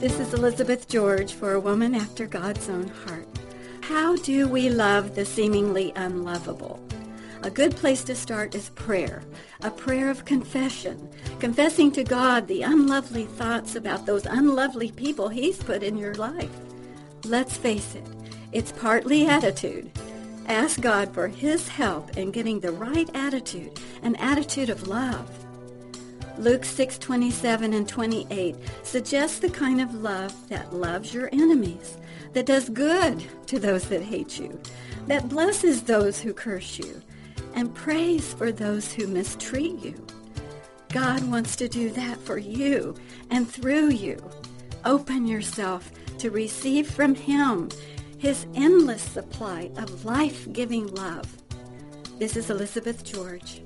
This is Elizabeth George for a woman after God's own heart. How do we love the seemingly unlovable? A good place to start is prayer, a prayer of confession, confessing to God the unlovely thoughts about those unlovely people He's put in your life. Let's face it, it's partly attitude. Ask God for His help in getting the right attitude, an attitude of love. Luke 6:27 and 28 suggests the kind of love that loves your enemies, that does good to those that hate you, that blesses those who curse you, and prays for those who mistreat you. God wants to do that for you and through you. Open yourself to receive from him his endless supply of life-giving love. This is Elizabeth George.